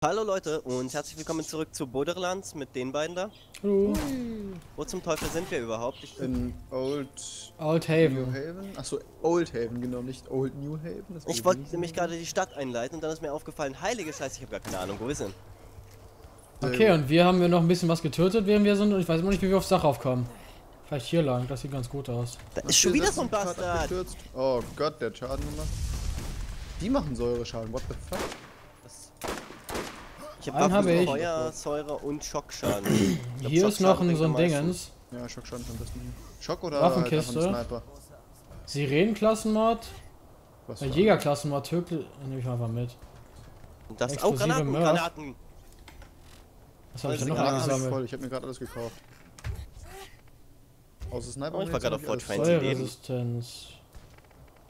Hallo Leute und herzlich willkommen zurück zu Borderlands mit den beiden da. Hallo. Wo zum Teufel sind wir überhaupt? Ich, In Old Old New Haven. Haven? Achso, Old Haven, genau, nicht Old New Haven. das ich wollte nämlich gerade die Stadt einleiten und dann ist mir aufgefallen, heilige Scheiße, ich habe gar keine Ahnung, wo wir sind. Okay, und wir haben wir noch ein bisschen was getötet, während wir sind und ich weiß immer nicht, wie wir aufs Dach aufkommen. Vielleicht hier lang, das sieht ganz gut aus. Da ist schon wieder so ein Bastard. Oh Gott, der hat Schaden gemacht. Die machen Säureschaden, what the fuck? Ich Einen habe habe ich. Feuer, Säure und Schockschaden. Ich glaub, Hier ist noch ein, Schockschaden so ein Dingens. Ja, Schockschaden am besten. Schock oder Waffenkiste. Sniper? Sirenenklassenmod. Was Äh, Jägerklassenmod, Tökel. Nehme ich mal einfach mit. Das auch explosive Granaten, Mörf. Granaten. Was habe ich denn noch voll, ich hab mir gerade alles gekauft. Außer Sniper. Oh, ich war gerade auf alles Fortran. voll.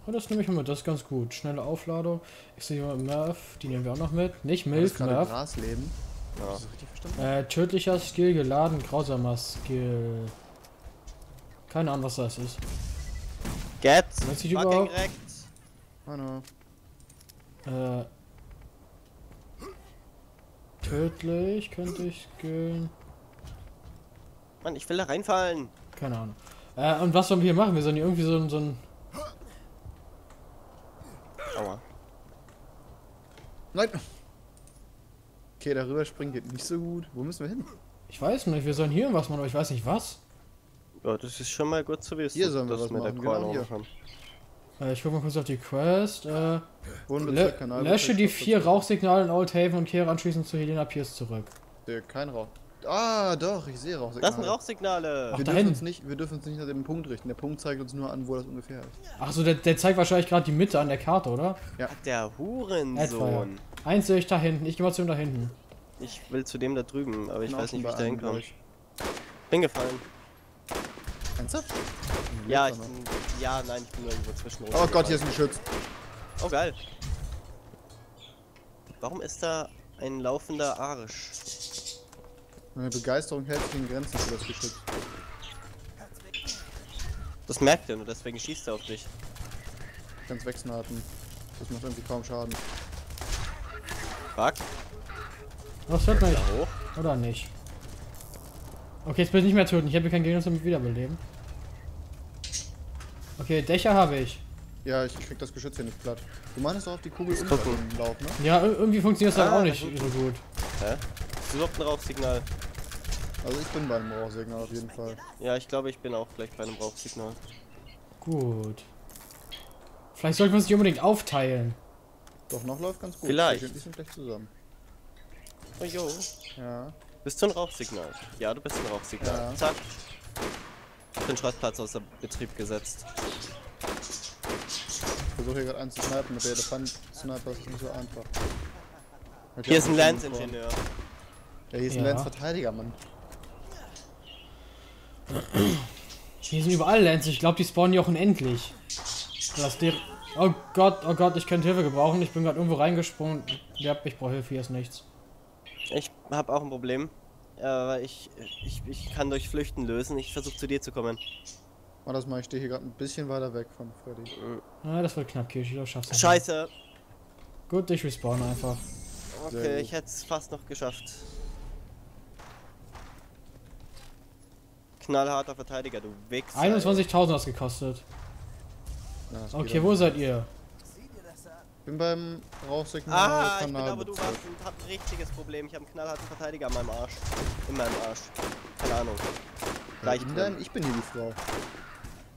Oh, das nehme ich mal mit, das ist ganz gut. Schnelle Aufladung. Ich sehe mal Murph, die nehmen wir auch noch mit. Nicht Milf, gerade Murph. Grasleben? Ja. Hab ich das richtig verstanden? Äh, tödlicher Skill geladen, grausamer Skill. Keine Ahnung, was das ist. Get ich fucking überhaupt? wrecked. Hallo. Äh. Tödlich könnte ich skillen. Mann, ich will da reinfallen. Keine Ahnung. Äh, und was sollen wir hier machen? Wir sollen hier irgendwie so ein, so ein. Nein! Okay, darüber springen geht nicht so gut. Wo müssen wir hin? Ich weiß nicht, wir sollen hier irgendwas machen, aber ich weiß nicht was. Ja, das ist schon mal gut zu wissen. Hier sollen wir was wir da machen, genau hier. haben. Äh, ich gucke mal kurz auf die Quest. Äh, Le Kanal. lösche die vier Rauchsignale in Old Haven und kehre anschließend zu Helena Pierce zurück. Kein Rauch. Ah, doch, ich sehe Rauch. Das sind Rauchsignale. Ach, Wir dürfen, uns nicht, wir dürfen uns nicht nach dem Punkt richten. Der Punkt zeigt uns nur an, wo das ungefähr ist. Achso, der, der zeigt wahrscheinlich gerade die Mitte an der Karte, oder? Der Etwa, ja. Hurensohn. Eins sehe ich da hinten. Ich gehe mal zu ihm da hinten. Ich will zu dem da drüben, aber ich Bin weiß nicht, wie ich da hinkomme. Bin gefallen. Ernsthaft? Ja, ich bin, ja, nein, ich bin irgendwo zwischen. Oh Gott, hier ist ein Geschütz. Oh, geil. Warum ist da ein laufender Arsch? Meine Begeisterung hält sich in Grenzen für das Geschütz. Das merkt er nur, deswegen schießt er auf dich. Ganz wegsnaten. Das macht irgendwie kaum Schaden. Fuck, Was hört mich? da hoch. Oder nicht? Okay, jetzt bin ich nicht mehr töten. Ich habe hier keinen Gegner zum Wiederbeleben. Okay, Dächer habe ich. Ja, ich krieg das Geschütz hier nicht platt. Du meinst doch auf die Kugel dem Lauf, ne? Ja, ir- irgendwie funktioniert das Ah, halt auch da nicht hinten. so gut. Hä? Ist überhaupt ein Rauchsignal? Also ich bin beim Rauchsignal auf jeden Fall. Ja, ich glaube, ich bin auch gleich bei einem Rauchsignal. Gut. Vielleicht sollten wir uns nicht unbedingt aufteilen. Doch, noch läuft ganz gut. Vielleicht. Wir sind gleich zusammen. Oh jo. Ja. Bist du ein Rauchsignal? Ja, du bist ein Rauchsignal. Ja. Zack. Ich bin Schrottplatz außer Betrieb gesetzt. Ich versuche hier gerade einen zu snipen mit der Elefant-Sniper, ist nicht so einfach. Hier ja ist ein. Lance-Ingenieur. Ja, hier ist Ja. ein Lance-Verteidiger, Mann. Hier sind überall Lens. Ich glaube, die spawnen hier auch unendlich. Das der oh Gott, oh Gott, ich könnte Hilfe gebrauchen. Ich bin gerade irgendwo reingesprungen. Ja, ich brauche Hilfe, hier ist nichts. Ich habe auch ein Problem. Äh, weil ich, ich, ich kann durch Flüchten lösen. Ich versuche zu dir zu kommen. Mach das mal, ich stehe hier gerade ein bisschen weiter weg von Freddy. Ah, das wird knapp, Kirsch. Du schaffst das. Scheiße. Gut, ich respawn einfach. Okay, ich hätte es fast noch geschafft. Knallharter Verteidiger, du Wichser. 21.000 hat es gekostet. Ja, geht Okay, wo seid ihr? Ich bin beim Rauchsignal Ah, ich bin aber du warst und hab ein richtiges Problem. Ich habe einen knallharten Verteidiger an meinem Arsch. In meinem Arsch. Keine Ahnung. Ja, Gleich drin. deinem, ich bin hier die Frau.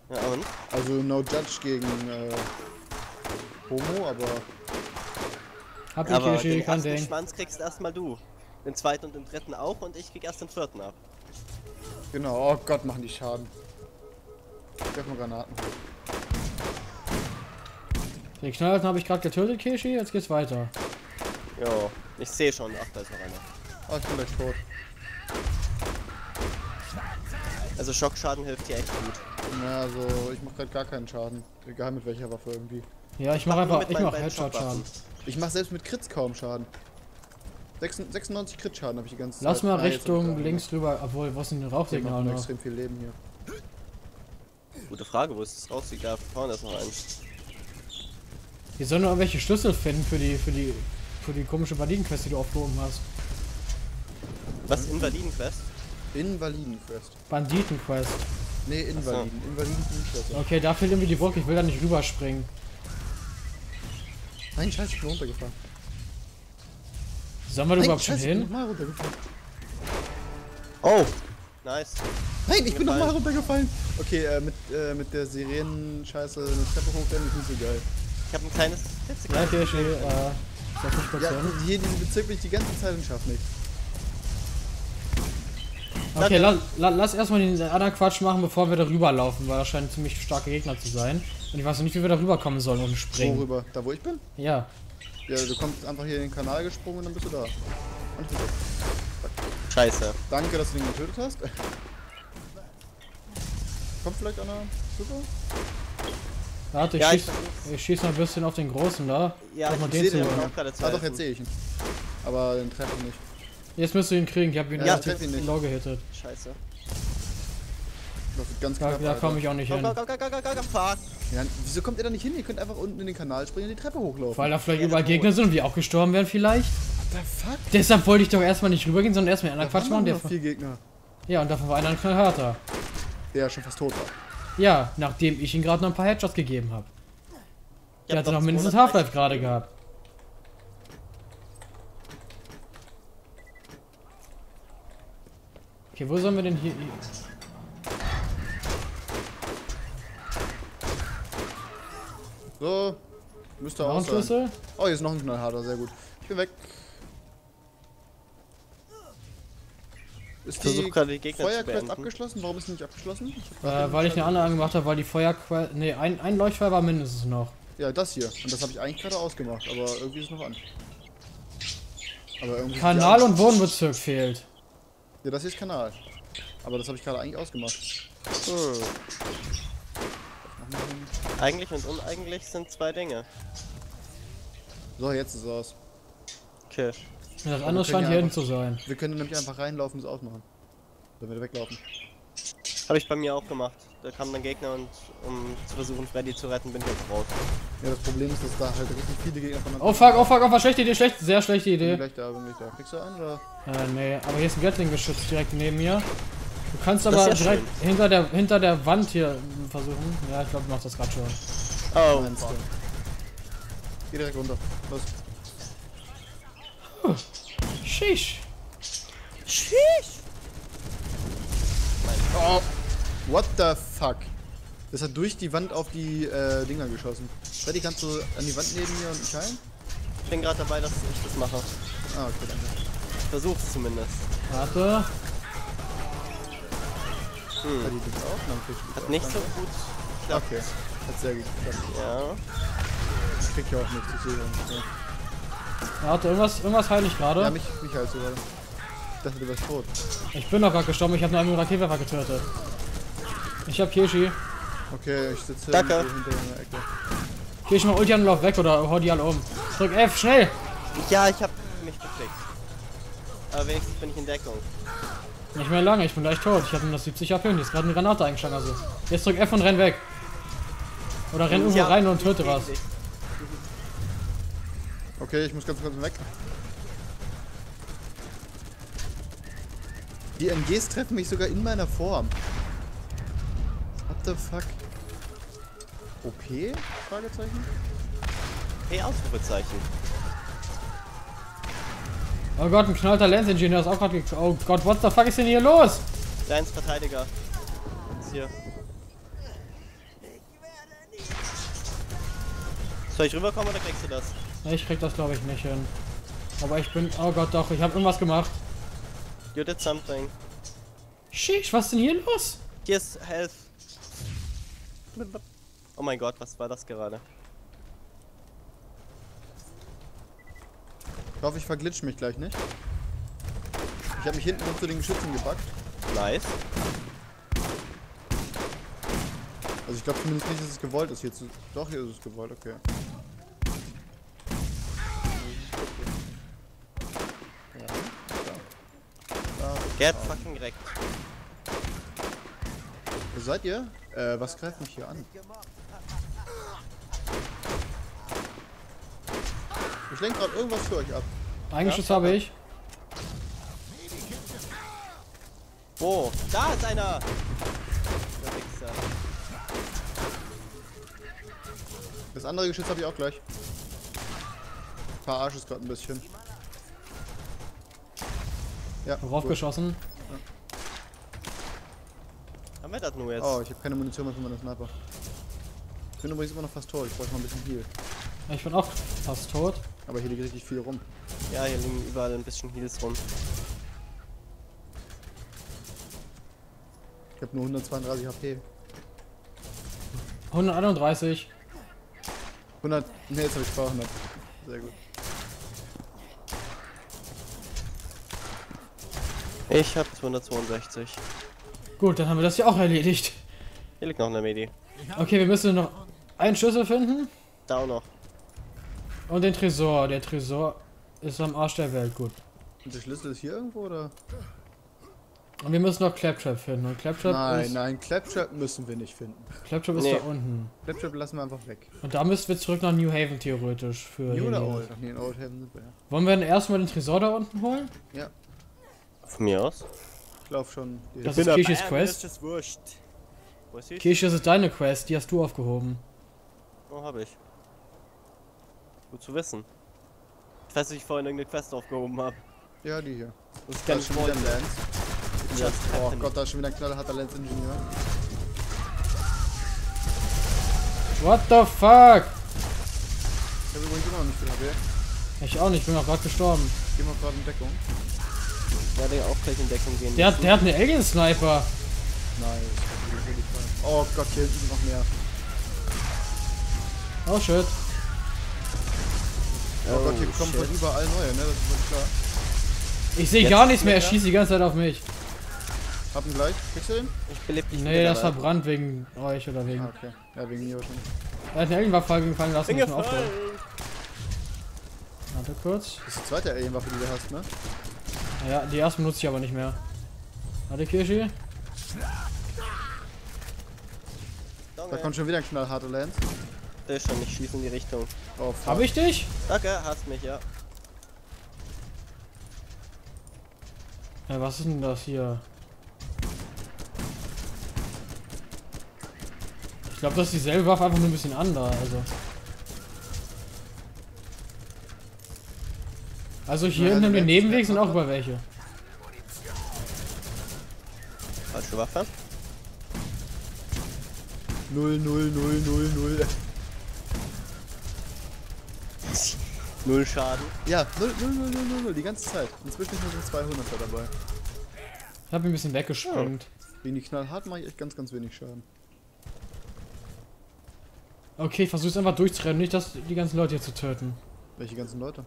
Ja, und? Also no judge gegen äh, Homo, aber Hab ich Aber den ersten. Schwanz kriegst erstmal du. Den zweiten und den dritten auch und ich krieg erst den vierten ab. Genau. Oh Gott, machen die Schaden. Ich werf mal Granaten. Den Knallharten habe ich gerade getötet, Kishi. Jetzt geht's weiter. Jo, ich sehe schon. Ach, da ist noch einer. Oh, ich bin gleich tot. Also Schockschaden hilft hier echt gut. Ja, also ich mach grad gar keinen Schaden. Egal mit welcher Waffe irgendwie. Ja, ich mache einfach, mit ich mache beiden Headshot-Schaden. Ich mach selbst mit Crits kaum Schaden. 96 96 Crit-Schaden habe ich die ganze Lass Zeit. mal Ah, Richtung links rüber, obwohl, wo ist denn ein Ich Rauchsignal noch noch? extrem viel Leben hier. Gute Frage, wo ist das Rauchsignal? Da vorne ist noch eins. Wir sollen nur irgendwelche Schlüssel finden für die, für die für die komische Banditenquest, die du aufgehoben hast. Was? Invalidenquest? Invalidenquest. Banditenquest. Nee, Invaliden. Invalidenquest. Okay, da fehlt irgendwie die Brücke, ich will da nicht rüberspringen. Nein, scheiße, ich bin runtergefallen. Sollen wir da überhaupt schon ich hin? nochmal runtergefallen. Oh! Nice. Nein, ich bin nochmal runtergefallen. Okay, äh, mit, äh, mit der Sirenen-Scheiße eine Treppe hochrennen ist nicht so geil. Ich habe ein kleines Hitzekranz. okay, ich, äh, nicht kurz Ja, hier diesen Bezirk bin ich die ganze Zeit und schaff nichts. Okay, la, la, lass erstmal den anderen Quatsch machen, bevor wir da rüberlaufen, weil das scheinen ziemlich starke Gegner zu sein. Und ich weiß noch nicht, wie wir da rüberkommen sollen und springen. Worüber? Da, wo ich bin? Ja. Ja, du kommst einfach hier in den Kanal gesprungen und dann bist du da. Scheiße. Danke, dass du den getötet hast. Kommt vielleicht einer super? Warte, ich, Ja, ich schieß, ich schieß mal ein bisschen auf den Großen da. Ja, ich den sehe den auch gerade zu Ah doch, jetzt sehe ich ihn. Aber den treffe ich nicht. Jetzt müsst du ihn kriegen, ich hab ihn Ja, ich ihn nicht. low gehittet. Scheiße. Das wird ganz Da, knapp. da Alter. komme ich auch nicht Komm, hin. komm, komm, komm, komm, komm, komm, fuck. Ja, wieso kommt ihr da nicht hin? Ihr könnt einfach unten in den Kanal springen und die Treppe hochlaufen. Weil da vielleicht Ja, überall Gegner sind und wir auch gestorben wären vielleicht. What the fuck? Deshalb wollte ich doch erstmal nicht rübergehen, sondern erstmal Da anderen Quatsch waren machen. noch Der, vier Gegner. ja, und davon war einer ein knallharter. Der schon fast tot war. Ja, nachdem ich ihm gerade noch ein paar Headshots gegeben habe. Der hatte noch mindestens 230 Half-Life gerade gehabt. Okay, wo sollen wir denn hier... So, müsste auch sein. Oh, hier ist noch ein Knallharter, sehr gut. Ich bin weg. Ist Ich versuche die gerade die Gegner zu Feuerquest abgeschlossen? Warum ist sie nicht abgeschlossen? Ich Äh, weil ich eine andere angemacht habe, weil die Feuerquelle... Ne, ein, ein Leuchtfeuer war mindestens noch. Ja, das hier. Und das habe ich eigentlich gerade ausgemacht, aber irgendwie ist es noch an. Aber irgendwie Kanal an. und Wohnbezirk fehlt. Ja, das hier ist Kanal. Aber das habe ich gerade eigentlich ausgemacht. Hm. Eigentlich und uneigentlich sind zwei Dinge. So, jetzt ist es aus. Okay. Ja, das wir andere können scheint hier hinten zu sein. Wir können nämlich einfach reinlaufen und es ausmachen. Wenn wir da weglaufen. Habe ich bei mir auch gemacht. Da kamen dann Gegner und um zu versuchen Freddy zu retten, bin ich jetzt raus. Ja, das Problem ist, dass da halt richtig viele Gegner von Oh fuck, oh fuck, oh fuck, schlechte Idee, schlecht, sehr schlechte Bin Idee. gleich da, bin gleich da. Kriegst du einen oder? Äh, nee, aber hier ist ein Gatling-Geschütz direkt neben mir. Du kannst aber ja direkt hinter der, hinter der Wand hier versuchen. Ja, ich glaube, du machst das gerade schon. Oh, du? Geh direkt runter. Los. Shish. Oh. What the fuck? Das hat durch die Wand auf die äh, Dinger geschossen. Freddy, kannst du an die Wand neben mir und mich heilen? ich bin gerade dabei, dass ich das mache. Ah, okay, danke. Ich versuch's zumindest. Warte. Hm. Hat auch, nicht so gut geklappt. Okay, hat sehr gut geklappt. Ja. Ich krieg ja auch nichts, ich sehe ja. Warte, irgendwas, irgendwas heile ich gerade. Ja, mich, mich heilst du gerade. Ich dachte, du wärst tot. Ich bin noch gerade gestorben, ich habe nur einen Raketwerfer getötet. Ich hab Kirschi. Okay, ich sitze Danke. hinter einer Ecke. Kirschi mal Ulti an und lauf weg oder hau die alle um. Drück F, schnell! Ja, ich hab mich geklickt. Aber wenigstens bin ich in Deckung. Nicht mehr lange, ich bin gleich tot. Ich habe nur noch 70 HP und hier ist gerade eine Granate eingeschlagen. Also. Jetzt drück F und renn weg. Oder renn irgendwo Ja, rein und töte was. Okay, ich muss ganz kurz weg. Die MGs treffen mich sogar in meiner Form. What the fuck? OP? Fragezeichen? Hey, Ausrufezeichen. Oh Gott, ein knallter Lance-Ingenieur ist auch gerade ge Oh Gott, what the fuck ist denn hier los? Deins Verteidiger. Jetzt hier. Soll ich rüberkommen oder kriegst du das? Ich krieg das glaube ich nicht hin. Aber ich bin... Oh Gott, doch, ich habe irgendwas gemacht. You did something. Sheesh, was ist denn hier los? Hier ist Health. Oh mein Gott, was war das gerade? Ich hoffe, ich verglitsch mich gleich nicht. Ich habe mich hinten zu den Geschützen gepackt. Nice. Also ich glaube zumindest nicht, dass es gewollt ist hier zu... Doch, hier ist es gewollt, okay. Ja, da. Get fucking wrecked. Wo seid ihr? Äh, was greift mich hier an? Ich lenke gerade irgendwas für euch ab. Eigenschuss habe ich. Wo? Da ist einer! Der Wichser. Das andere Geschütz habe ich auch gleich. Verarsche es gerade ein bisschen. Ja. gut. Raufgeschossen. Haben wir das nur jetzt? Oh, ich habe keine Munition mehr für meine Sniper. Ich bin übrigens immer noch fast tot. Ich brauche mal ein bisschen Heal. Ich bin auch fast tot. Aber hier liegt richtig viel rum. Ja, hier liegen überall ein bisschen Heals rum. Ich habe nur 132 HP. 131. 100. Ne, jetzt habe ich 200. Sehr gut. Ich hab 262. Gut, dann haben wir das ja auch erledigt. Hier liegt noch eine Medi. Okay, wir müssen noch einen Schlüssel finden Da auch noch. und den Tresor. Der Tresor ist am Arsch der Welt, gut. Und der Schlüssel ist hier irgendwo oder? Und wir müssen noch Claptrap finden. Und Claptrap Nein, ist, nein, Claptrap müssen wir nicht finden. Claptrap ist Nee. da unten. Claptrap lassen wir einfach weg. Und da müssen wir zurück nach New Haven theoretisch für. New oder. Old? Ach nee, in Old Haven sind wir ja. Wollen wir dann erstmal den Tresor da unten holen? Ja, Von mir aus. ich lauf schon. Die Das ist Kishis Quest. ist wurscht. Wo ist das ist deine Quest, die hast du aufgehoben. Oh, hab ich. Gut zu wissen. Ich weiß, dass ich vorhin irgendeine Quest aufgehoben habe. ja, die hier. Das ist Da ganz ist schon wieder ein Lance. Just Oh. Gott, da ist schon wieder ein knallharter Lance-Ingenieur. What the fuck? Ich habe übrigens immer noch nicht viel HP. Ich auch nicht, bin auch gerade gestorben. Geh mal gerade in Deckung. Ja, der auch gleich in Deckung gehen. Der, hat- der hat eine Alien-Sniper. Nice. Oh Gott, hier hinten sind noch mehr. Oh shit. Oh, Gott, hier Oh, kommen von überall neue, ne? Das ist wirklich klar. Ich sehe gar nichts mehr, er schießt die ganze Zeit auf mich. Hab ihn gleich. Kriegst du den? Ich beleb dich Nee, das dabei. verbrannt wegen euch oder wegen. Ah, okay. Ja, wegen mir wahrscheinlich. Er hat eine Alien-Waffe gefallen lassen, muss man aufhören. Warte kurz. Das ist die zweite Alien-Waffe, die du hast, ne? Ja, die erste benutze ich aber nicht mehr. Warte, Kirschi. Da kommt schon wieder ein knallharter Lance. Der ist schon, ich schieße in die Richtung. Oh, fuck. Hab ich dich? Danke, hast mich, ja. Ja, was ist denn das hier? Ich glaube, das ist dieselbe Waffe, einfach nur ein bisschen anders. Also, also hier Ja, hinten im die Nebenweg sind auch über welche. Falsche Waffe. 0, 0, 0, 0, 0. Null Schaden. Ja, 0, 0, 0, 0, 0, 0, die ganze Zeit. Inzwischen sind 200 dabei. Ich habe ein bisschen weggesprengt. Gegen die knallhart mache ich echt ganz, ganz wenig Schaden. Okay, ich versuche es einfach durchzurennen, nicht dass die ganzen Leute hier zu töten. Welche ganzen Leute?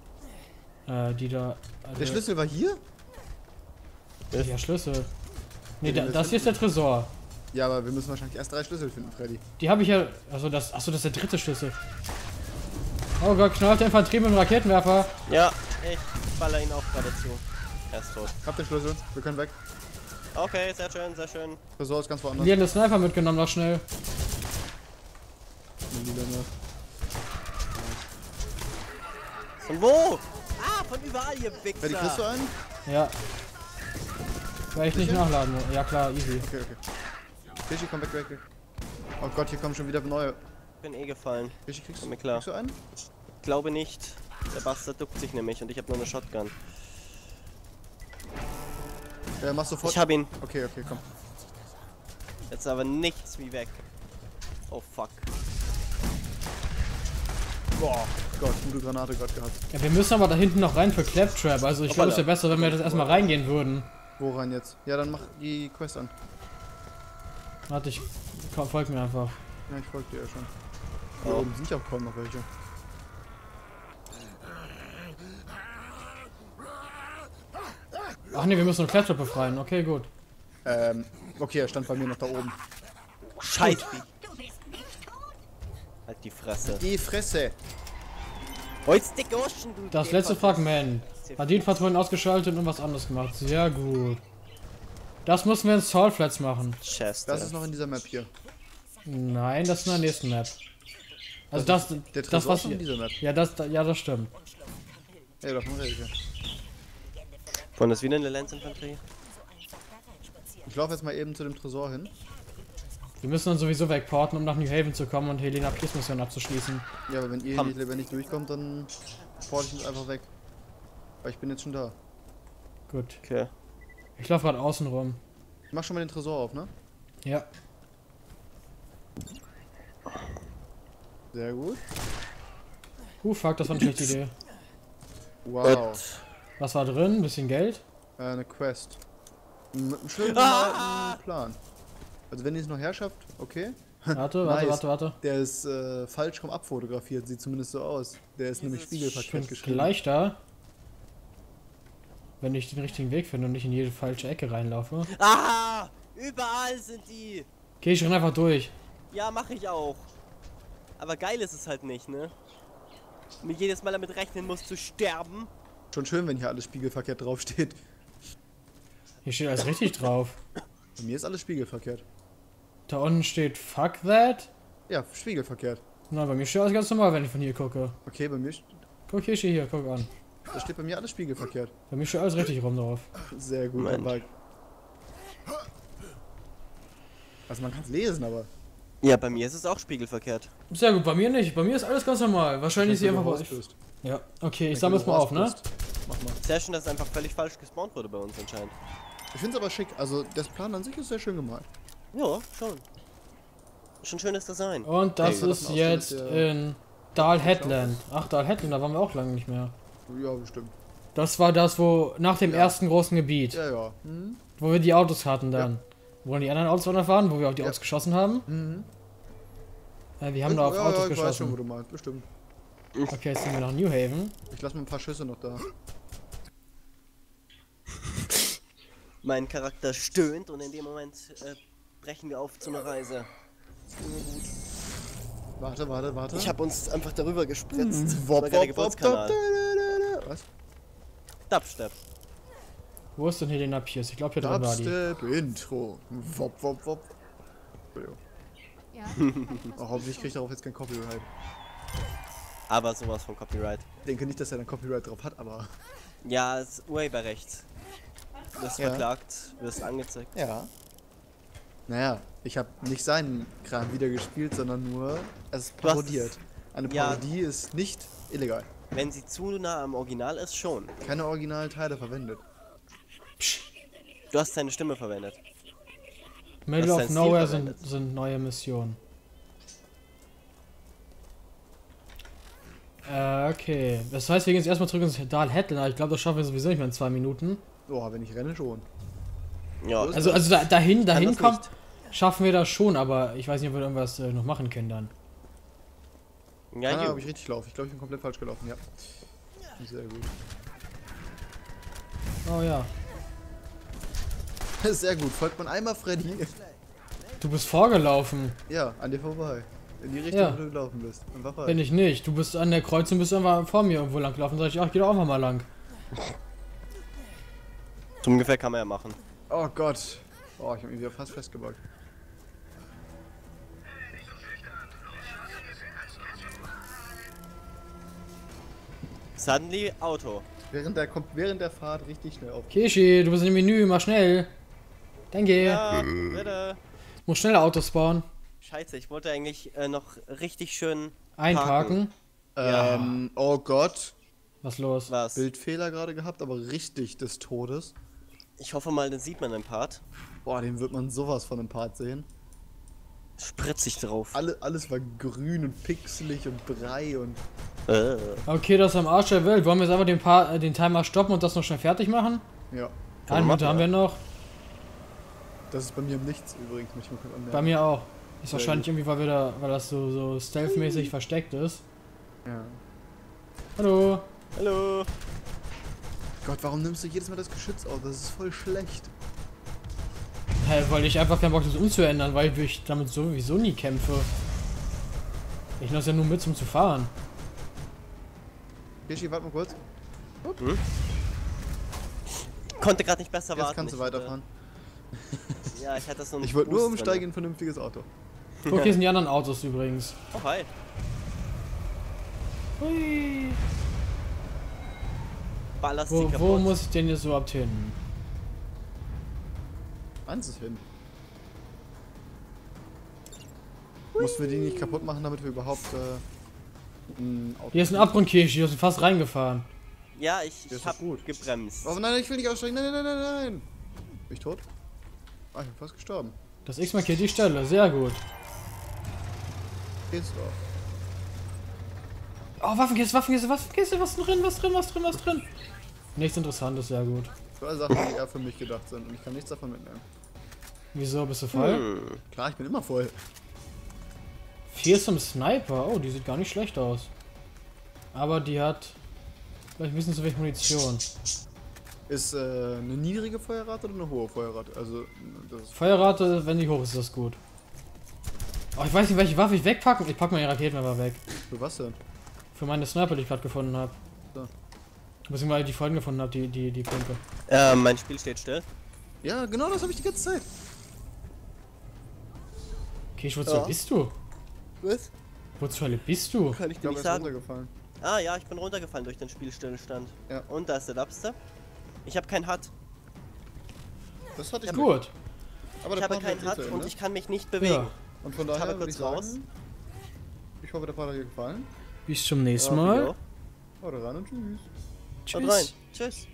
Äh, die da. Äh, Der Schlüssel war hier? Der Schlüssel. Nee, den da, das hier ist der Tresor. Ja, aber wir müssen wahrscheinlich erst drei Schlüssel finden, Freddy. Die habe ich ja. Also das. Achso, das ist der dritte Schlüssel. Oh Gott, knallt der Infanterie mit dem Raketenwerfer. Ja, ich baller ihn auch gerade zu. Er ist tot. Hab den Schlüssel, wir können weg. Okay, sehr schön, sehr schön. Tresor ist ganz woanders. Die haben den Sniper mitgenommen, noch schnell. Von wo? Ah, von überall, ihr Wichser. Freddy, kriegst du einen? Ja. Weil ich nicht nachladen muss. Ja klar, easy. Okay, okay. Fischi, komm weg, weg, weg. Oh Gott, hier kommen schon wieder neue. Ich bin eh gefallen. Fischi, kriegst, Ist mir klar. kriegst du einen? Glaube nicht. Der Bastard duckt sich nämlich und ich habe nur eine Shotgun. Ja, mach sofort. Ich hab ihn. Okay, okay, komm. Jetzt aber nichts wie weg. Oh fuck. Boah, Gott, gute Granate gerade gehabt. Ja, wir müssen aber da hinten noch rein für Claptrap. Also ich glaube, es wäre besser, wenn wir das erstmal reingehen würden. Wo rein jetzt? Ja, dann mach die Quest an. Warte, ich komm, folg mir einfach. Ja, ich folge dir ja schon. Hier Oh. oben sind ja auch kaum noch welche. Ach nee, wir müssen nur Claptrap befreien. Okay, gut. Ähm, okay, er stand bei mir noch da oben. Scheiße. Halt die Fresse. Die Fresse! Das letzte Fragment. Hat die Infaturen ausgeschaltet und was anderes gemacht. Sehr gut. Das müssen wir in Soulflats machen. Chester. Das ist noch in dieser Map hier. Nein, das ist in der nächsten Map. Also das, Der das Tresor was hier. dieser Map. Ja, das, ja, das stimmt. Ja, davon rede ich ja. Wollen das wieder eine Lance-Infanterie? Ich laufe jetzt mal eben zu dem Tresor hin. Wir müssen dann sowieso wegporten, um nach New Haven zu kommen und Helena Pierce Mission abzuschließen. Ja, aber wenn ihr Komm. nicht lebendig durchkommt, dann porte ich uns einfach weg. Weil ich bin jetzt schon da. Gut. Okay. Ich laufe gerade außen rum. Ich mach schon mal den Tresor auf, ne? Ja. Sehr gut. Uh, fuck, das war eine schlechte Idee. Wow. Was war drin? Ein bisschen Geld? Äh, eine Quest. Mit einem schönen Ah! Plan. Also wenn ihr es noch herschafft, okay. Warte, warte, Nice. warte, warte. Der ist äh, falsch rum abfotografiert, sieht zumindest so aus. Der ist nämlich Ich spiegelverkehrt geschrieben. gleich da. Wenn ich den richtigen Weg finde und nicht in jede falsche Ecke reinlaufe. Ah! Überall sind die! Geh ich renn einfach durch. Ja, mache ich auch. Aber geil ist es halt nicht, ne? Mir jedes Mal damit rechnen muss zu sterben. Schon schön, wenn hier alles spiegelverkehrt draufsteht. Hier steht alles richtig drauf. Bei mir ist alles spiegelverkehrt. Da unten steht Fuck that. Ja, spiegelverkehrt. Na, bei mir steht alles ganz normal, wenn ich von hier gucke. Okay, bei mir, st- Guck, hier steht hier, guck an. da steht bei mir alles spiegelverkehrt. Bei mir steht alles richtig rum drauf. Sehr gut, Mensch. aber... Also man kann es lesen, aber... Ja, bei mir ist es auch spiegelverkehrt. Sehr gut, bei mir nicht. Bei mir ist alles ganz normal. Wahrscheinlich ist sie einfach bist. Ja, okay, ich sammle es mal auf, ne? Mach mal. Sehr schön, dass es einfach völlig falsch gespawnt wurde bei uns anscheinend. Ich finde es aber schick. Also, das Plan an sich ist sehr schön gemalt. Ja, schon. Schon schönes Design. Und das Hey, ist jetzt dass der- in Dal Headland. Ach, Dal Headland, da waren wir auch lange nicht mehr. Ja, bestimmt. Das war das, wo nach dem Ja. ersten großen Gebiet, Ja, ja. Mhm. wo wir die Autos hatten dann. Wo dann die anderen Autos waren, wo wir auf die Ja. Autos geschossen haben. Mhm. Äh, wir haben da auf ja, Autos ja, ich weiß schon, wo geschossen. du meinst. Bestimmt. Okay, jetzt sind wir nach New Haven. Ich lasse mal ein paar Schüsse noch da. Mein Charakter stöhnt und in dem Moment äh, brechen wir auf zu einer Reise. Warte, warte, warte. Ich habe uns einfach darüber gespritzt. Hm, Wop, wop, wop, da, da, da, da. Was? Dubstep. Wo ist denn Helena Pierce? Ich glaube, hier drin war die. Dubstep Intro. Wop, wop, wop. Ja. Oh, hoffentlich kriegt er darauf jetzt kein Copyright. Aber sowas von Copyright. Ich denke nicht, dass er dann Copyright drauf hat, aber. Ja, es ist Urheberrecht. Wirst Ja. verklagt, wirst angezeigt. Ja. Naja, ich habe nicht seinen Kram wieder gespielt, sondern nur es parodiert. Eine ja. Parodie ist nicht illegal. Wenn sie zu nah am Original ist, schon. Keine originalen Teile verwendet. Du hast deine Stimme verwendet. Middle of Nowhere sind, sind neue Missionen. Äh, okay. Das heißt, wir gehen jetzt erstmal zurück ins Dal Headland, aber ich glaube, das schaffen wir sowieso nicht mehr in zwei Minuten. Oh, wenn ich renne schon. Ja, Also, also da, dahin, dahin kommt, schaffen wir das schon, aber ich weiß nicht, ob wir irgendwas äh, noch machen können dann. ja, Ahnung, ob ich richtig laufe. Ich glaube, ich bin komplett falsch gelaufen, ja. Sehr gut. Oh ja. Sehr gut. Folgt man einmal Freddy. Du bist vorgelaufen. Ja, an dir vorbei. In die Richtung, Ja. wo du gelaufen bist. Und war falsch. Bin ich nicht. Du bist an der Kreuzung, bist einfach vor mir irgendwo lang gelaufen. Sag ich, ach, geh doch einfach mal lang. So ungefähr kann man ja machen. Oh Gott. Oh, ich habe mich wieder fast festgebeugt. Suddenly Auto. Während der, kommt während der Fahrt richtig schnell auf. Kishi, du bist im Menü, mach schnell. Danke. Ja, bitte. Muss schneller Autos spawnen. Scheiße, ich wollte eigentlich äh, noch richtig schön Einparken. Ja. Ähm, oh Gott. Was los? was. Bildfehler gerade gehabt, aber richtig des Todes. Ich hoffe mal, den sieht man im Part. Boah, den wird man sowas von im Part sehen. Spritzig drauf. Alle, alles war grün und pixelig und Brei und. Äh. Okay, das ist am Arsch der Welt. Wollen wir jetzt einfach den, pa äh, den Timer stoppen und das noch schnell fertig machen? Ja. Eine Minute haben wir noch. Das ist bei mir im Nichts übrigens, möchte ich mal kurz anmerken. Bei mir auch. Ist wahrscheinlich irgendwie, weil, wir da, weil das so, so stealth-mäßig versteckt ist. Ja. Hallo. Hallo. Gott, warum nimmst du jedes Mal das Geschütz auf? Das ist voll schlecht. Hä, weil ich einfach keinen Bock das umzuändern, weil ich damit sowieso nie kämpfe. Ich nutze ja nur mit, um zu fahren. Kishi, warte mal kurz. Konnte gerade nicht besser Jetzt warten. kannst du hatte- weiterfahren. Ja, ich hatte das so einen Ich wollte nur umsteigen in ein vernünftiges Auto. Guck, hier sind die anderen Autos übrigens. Oh, hi. Hui. Ballerst Wo, wo muss ich denn jetzt überhaupt hin? Eins ist hin. Mussten wir die nicht kaputt machen, damit wir überhaupt äh, ein Auto. Hier ist ein Abgrundkirche, hier sind fast reingefahren. Ja, ich, Das ich hab gut. gebremst. Oh nein, ich will nicht aussteigen. Nein, nein, nein, nein, nein. Bin ich tot? Ah, ich bin fast gestorben. Das X markiert die Stelle, sehr gut. Geht's doch. Oh, Waffenkiste, Waffenkiste, Waffenkiste, was drin, was drin, was drin, was drin. Nichts interessantes, sehr gut. Alle Sachen, die eher für mich gedacht sind und ich kann nichts davon mitnehmen. Wieso, bist du voll? Hm. Klar, ich bin immer voll. Fearsome Sniper, oh, die sieht gar nicht schlecht aus. Aber die hat vielleicht ein bisschen zu wenig Munition. Ist äh, eine niedrige Feuerrate oder eine hohe Feuerrate? Also, Feuerrate, wenn die hoch ist, ist das gut. Oh, ich weiß nicht, welche Waffe ich wegpacken. Ich pack meine Raketenwerfer weg. für was denn? Für meine Sniper, die ich gerade gefunden habe. So. Beziehungsweise die Folgen gefunden habe, die, die, die Punkte. Äh, mein Spiel steht still. Ja, genau das habe ich die ganze Zeit. Okay, ich wozu Ja. bist du? Was? Wozu alle bist du? Kann ich dir nicht sagen. runtergefallen. Ah ja, ich bin runtergefallen durch den Spielstillstand. Ja. Und da ist der Dubstep. Ich habe keinen HUD. Das hatte ich. Gut. Aber Ich der habe keinen HUD und Ende. ich kann mich nicht bewegen. Ja. Und von Ich daher würde ich kurz raus. sagen, ich hoffe, der Part hat dir gefallen. Bis zum nächsten Ja, Mal. Haut rein und tschüss. Haut rein. Tschüss. Tschüss.